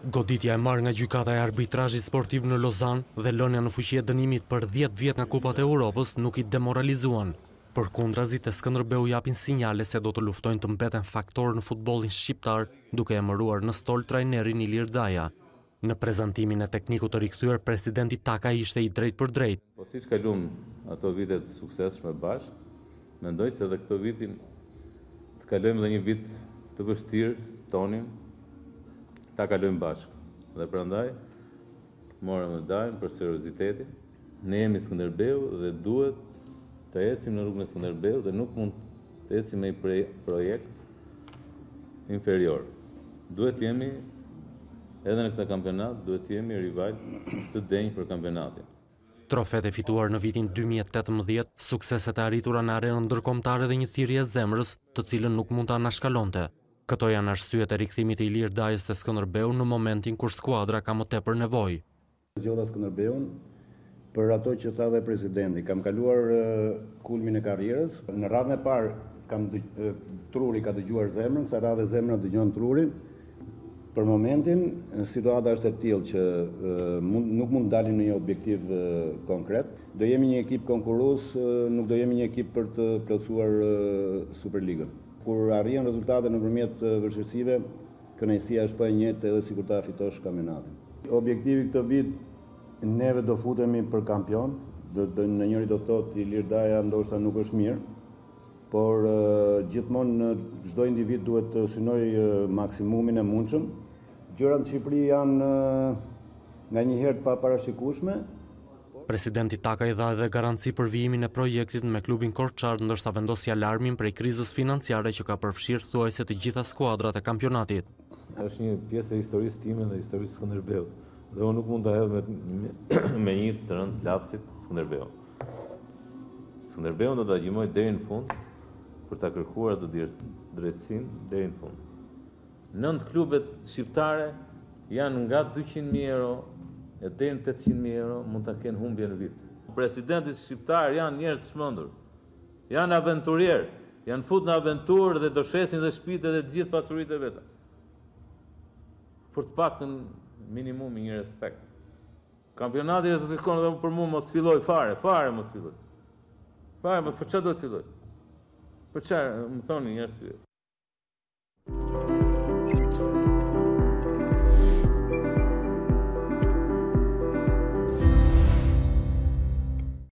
Goditja e marrë nga Gjykata e Arbitrazhit Sportiv në Lozanë dhe lënia në fuqi e dënimit për dhjetë vjet nga Kupat e Europës nuk i demoralizuan. Përkundrazi te Skënderbeu japin sinjale se do të luftojnë të mbeten faktorë në futbollin shqiptar duke emëruar në stol trajnerin Ilir Daja. Në prezantimin e teknikut të rikthyer presidenti Takaj ishte i drejtpërdrejtë. Po siç kaluam ato vite të suksesshme bashkë, Mendoj që edhe këtë vitin të kalojmë dhe një vit të vështirë tonin ta kalojmë bashkë. Dhe prandaj morëm dhe Dajën për seriozitetin. Ne jemi Skënderbeu dhe duhet të ecim në rrugën e Skënderbeut dhe nuk mund të ecim me një projekt inferior. Duhet të jemi edhe në këtë kampionat duhet të jemi rivalë të denjë për kampionatin. Trofetë e fituar në vitin dy mijë e tetëmbëdhjetë, sukseset e arritura në arenën ndërkombëtare dhe një thirrje e zemrës, të cilën nuk mund ta anashkalonte. Këto janë arsyet e rikthimit të Ilir Dajës te Skënderbeu në momentin kur skuadra ka më tepër nevojë. Zgjodha Skënderbeun për ato që tha dhe presidenti, kam kaluar kulmin e karrierës, në radhën e parë kam truri ka dëgjuar zemrën, kësaj radhe zemra dëgjon trurin. Për momentin situata është e tillë që nuk mund të dalim në një objektiv konkret. Do jemi një ekip konkurrues, nuk do jemi një ekip për të plotësuar Superligën. Kur arrihen rezultate nëpërmjet vështirësive, kënaqësia është po e njëjtë edhe sikur ta fitosh kampionatin. Objektivi këtë vit neve do futemi për kampion, do ndonjëri do thotë Ilir Daja ndoshta nuk është mirë. Por gjithmonë në çdo individ duhet të synojë maksimumin e mundshëm. Gjërat në Shqipëri janë nganjëherë të paparashikushme. Presidenti Takaj dha edhe garanci për vijimin e projektit me klubin korçar ndërsa vendosi alarmin prej krizës financiare që ka përfshirë thuajse të gjitha skuadrat e kampionatit. Është një pjesë e historisë time dhe historisë Skënderbeut dhe unë nuk mund ta hedh me me një të rënë lapsit Skënderbeu. Skënderbeun do ta gjurmoj deri në fund për ta kërkuar atë drejtësinë deri në fund. Nëntë klubet shqiptare janë nga 200.000 euro e deri në 800.000 euro mund ta kenë humbje në vit. Presidentët shqiptarë janë njerëz të çmendur. Janë aventurierë, janë fut në aventurë dhe do shesin dhe shtëpitë dhe të gjithë pasuritë e veta. Por të paktën minimumi një respekt. Kampionati rrezikon dhe për mu mos fillojë fare, fare mos fillojë. Fare, për ça do të fillojë? Për ça, më thoni një arsye.